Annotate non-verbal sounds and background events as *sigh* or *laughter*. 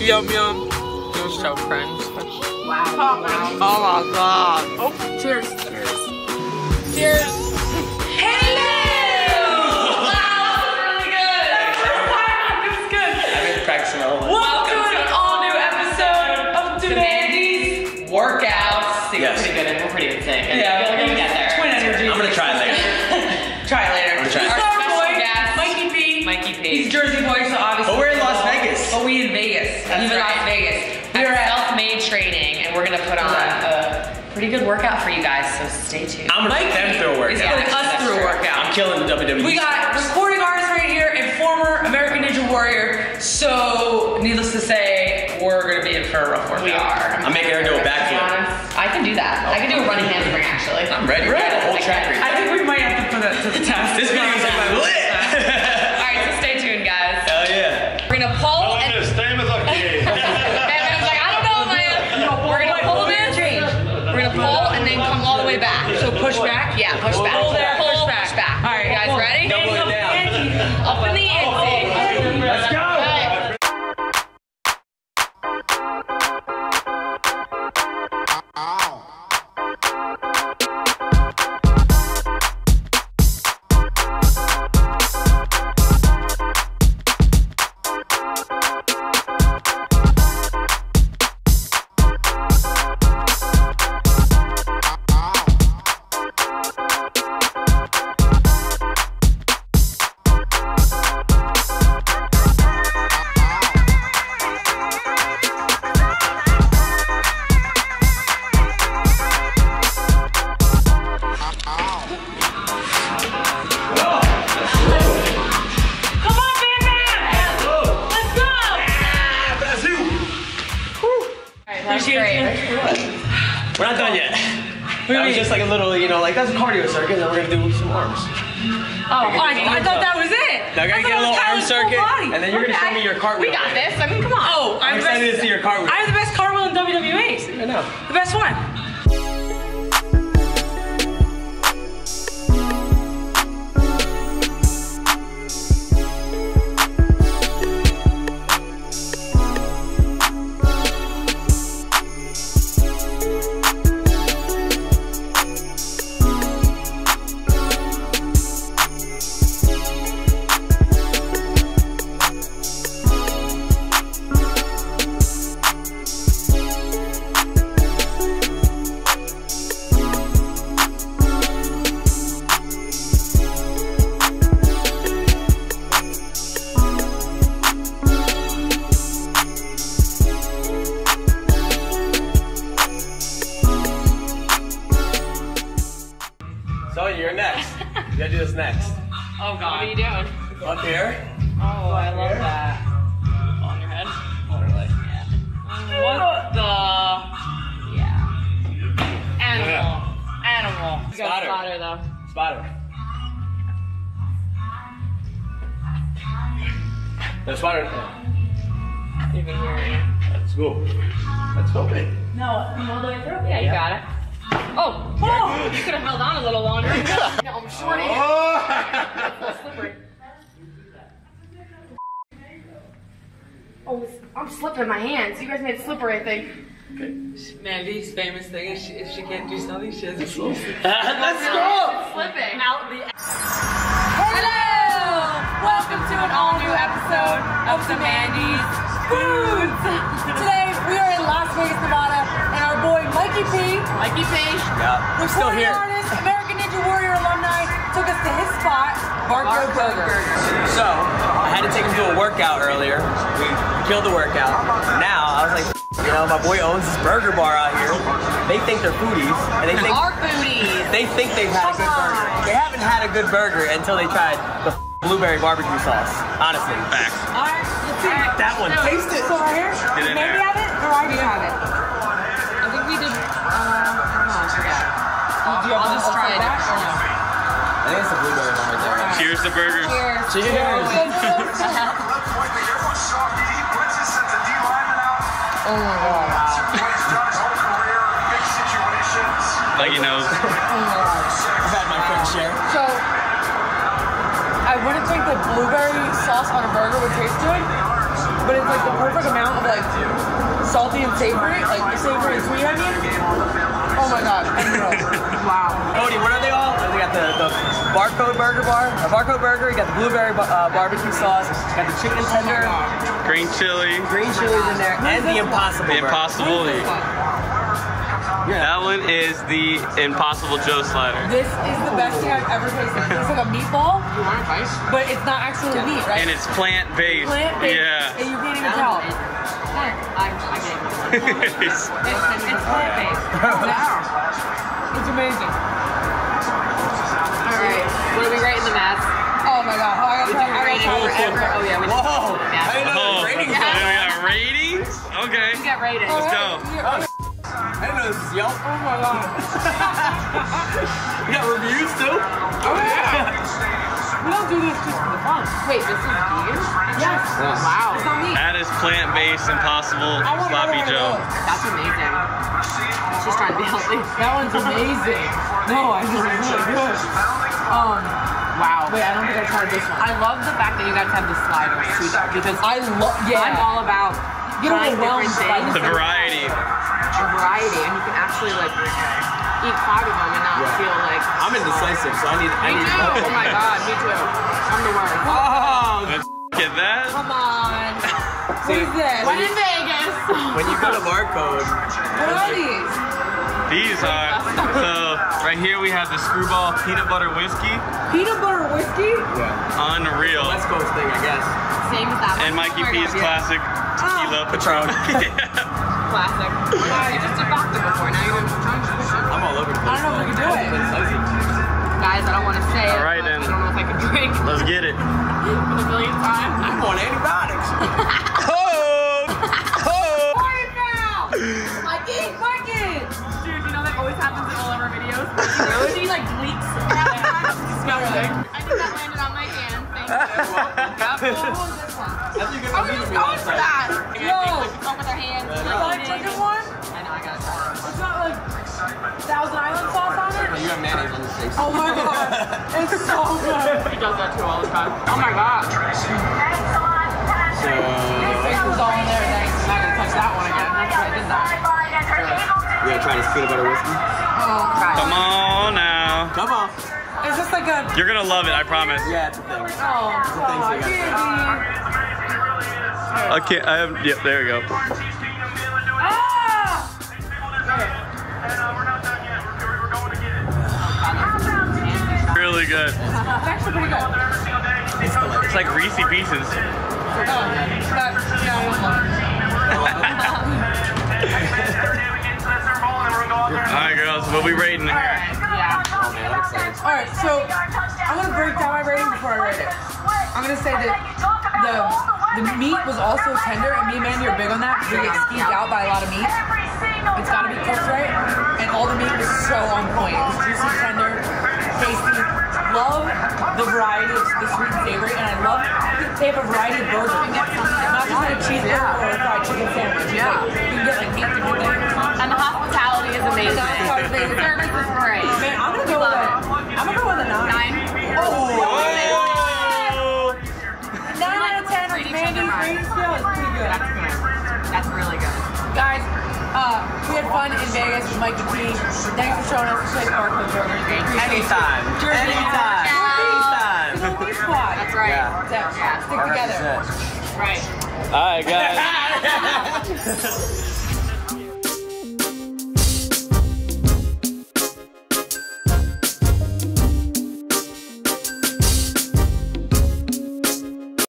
Yum yum. You're so cringe. Wow. Oh my god. Oh, cheers. Cheers. Cheers. Hello! Wow, really good. it's good. I've been practicing all of Welcome to an all new episode of Damandyz Workouts. Yes. We're pretty good. We're pretty in sync. Yeah, we're gonna get there. Twin energy. I'm gonna try it later. Try it later. I'm gonna try it. Our Our special guest, Mikey P. Mikey P. He's He's Jersey boy, so obviously. But we're in Las Vegas. But we in Vegas. That's He's in right. Las Vegas. We We're at. self-made training, and we're gonna put on a pretty good workout for you guys. So stay tuned. I'm gonna Mikey put them through a is workout. putting us through a workout. I'm killing the WWE. We got recording artist right here and former American Ninja Warrior. So, needless to say, we're gonna be in for a rough workout. We are. I'm making her do a backflip. I can do that. I can do a running handspring actually. I'm ready. Really? The whole track. I think we might have to put that to the test. *laughs* This video's That's great. We're not done yet. That was just like a little, you know, like that's a cardio circuit, and then we're gonna do some arms. Oh, I, I thought that was it. Now I gotta I get a little arm circuit, and then you're gonna show me your cartwheel. We got this. I mean, come on. Oh, I'm I'm, the excited to see your cartwheel. I have the best cartwheel in WWE. I know. The best one. Oh god. What are you doing? Up here. Oh, I love that. On your head. Literally. What the? Yeah. Animal. Animal. You got Spotter. spotter though. Spotter. No spotter. You can hear. Let's go. Let's go, babe. No, come all the way through. Yeah, you got it. Oh, oh, you could have held on a little longer. *laughs* no, I'm shorty. It's oh. *laughs* slippery. Oh, I'm slipping my hands. You guys made it slippery, I think. Mandy's famous thing is she, if she can't do something, she has a slow. *laughs* Let's go. Slipping. Out the. Hello! Welcome to an all new episode of the Mandy's Foods. Today we are in Las Vegas, Nevada, and our boy Mikey P, Mikey P. Yeah. We're still here. artist, American Ninja Warrior alumni, took us to his spot, Barcode Burger. So, I had to take him to a workout earlier. We killed the workout. Now, I was like, you know, my boy owns this burger bar out here. They think they're foodies, and they think Our booties. they think they've had a good burger. They haven't had a good burger until they tried the blueberry barbecue sauce. Honestly. Facts. Alright, let's see. That one. Taste it. So right here, Get in maybe there. have it, or I do have it. I think we did. Uh, I forget. I'll just try it. I think it's the blueberry one right there. Cheers to burgers. Cheers. Cheers. Oh like he knows. *laughs* I've had my fair share. So, I wouldn't think the blueberry sauce on a burger would taste good, but it's like the perfect amount of like salty and savory, like savory and sweet. I mean, oh my god, *laughs* wow. Cody, what are they all? They got the, the barcode burger bar, a barcode burger. You got the blueberry uh, barbecue sauce. You got the chicken tender, Green chili. green chilies in there, and the impossible. The burger. impossible. That one is the Impossible Joe slider. This is the best thing I've ever tasted. It's like a meatball, You want a bite? but it's not actually meat, right? And it's plant based. plant based, Yeah. and you can't even tell. I, I get it. It's- It's, it's plant based. *laughs* It's amazing. Alright, what are we rating the mats? Oh my god, oh, I gotta try. I gotta try. Rating for. Oh yeah, we just Whoa! Yeah. I didn't know oh, the ratings. then we got ratings? Okay. We got rated. Let's go. I didn't know this was Yelp. Oh my god. You got reviews too? Oh yeah. We don't do this just for the fun. Wait, this is vegan? Yes. Wow. It's not meat. That is plant based Impossible I want Sloppy Joe. one of those. That's amazing. She's trying to be healthy. That one's amazing. No, I just really good. Um, Wow. wait, I don't think I tried this one. I love the fact that you guys have the sliders too, though, because I love. Yeah. I'm all about Get trying overwhelmed different by things, The variety. The variety, and you can actually like eat five of them and not Yeah. feel like. I'm indecisive, so I need. I Me need too. Oh my god, me too. I'm the worst. Oh, Let's get that. Come on. What is this? When in Vegas. when you go to barcode, What are these? These are so right here we have the screwball peanut butter whiskey. Peanut butter whiskey? Yeah. Unreal. West Coast thing, I guess. Same as that. And. Mikey Oh my P's God, yeah. classic tequila Patron. *laughs* *laughs* Classic. You just did vodka before. Now you're to. I'm all over the place. I don't know if we can do it. Guys, I don't want to say it. All right, but then. I don't know if I can drink Let's get it. for the millionth time. I'm on antibiotics. Oh! Oh! Right now! Mikey, Mikey! Dude, you know that always happens in all of our videos. she like leaks. *laughs* Disgusting. I think that landed on my hand. Thank you. *laughs* Yep. What was this one? I was just going for that. Yo! All with our hands. You like chicken one? I know, I try it. It's got like Thousand Island sauce on it? You have mayonnaise on the steaks. Oh my god. It's so good. He does that too all the time. Oh my god. So, This was all in there, thanks. I'm not gonna touch that one again. That's why I did that. you gonna try this peanut butter whiskey? Oh, Come on now. Come on. It's just like a You're gonna love it, I promise. Yeah, it's a thing. oh, things God, they got Gibby. I can't. I have. Yep. There we go. Ah! Really good. It's actually pretty good. It's like Reese Pieces. Oh, but, yeah, I don't love it. All right, girls. We'll be rating it. Yeah. All right, so I'm gonna break down my rating before I rate it. I'm gonna say that the the meat was also tender, and me and Mandy are big on that because we get skeeved out by a lot of meat. It's gotta be cooked right, and all the meat was so on point. It was juicy, tender, tasty. Love the variety of the sweet and savory, and I love they have a variety of burgers. Not just like a cheeseburger or a fried chicken sandwich. Yeah. Like, you can get like eight different things. And the hospitality is amazing. The hospitality is The service is great. Man, I'm gonna go I'm gonna go with a nine. Nine. Oh! Nine out of ten on Rate each Mandy's high. rating is pretty good. That's good. That's really good. Guys, uh, we had fun in Vegas with Mikey P. Thanks for showing us the place Barcode Burgers. We appreciate it. Anytime. Jersey Anytime. It's Anytime. a Lee squad. That's right. Yeah. Yeah, stick together. Right. All right, guys. *laughs* *laughs*